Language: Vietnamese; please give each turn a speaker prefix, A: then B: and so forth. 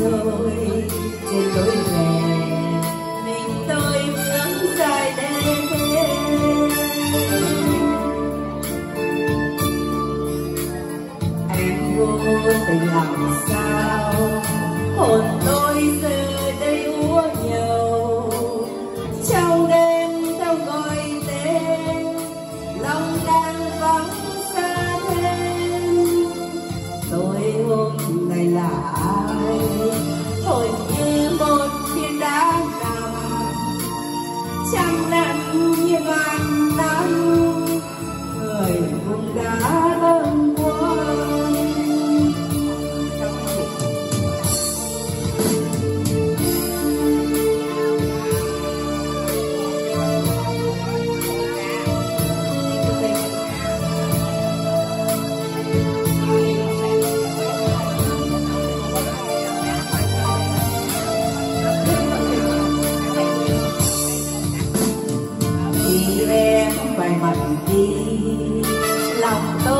A: rồi, trên lối về. Mình tôi vướng dài đêm em vô tình làm sao? Hồn tôi đang vắng xa thêm tôi hôm nay là ai? Thôi lòng tôi.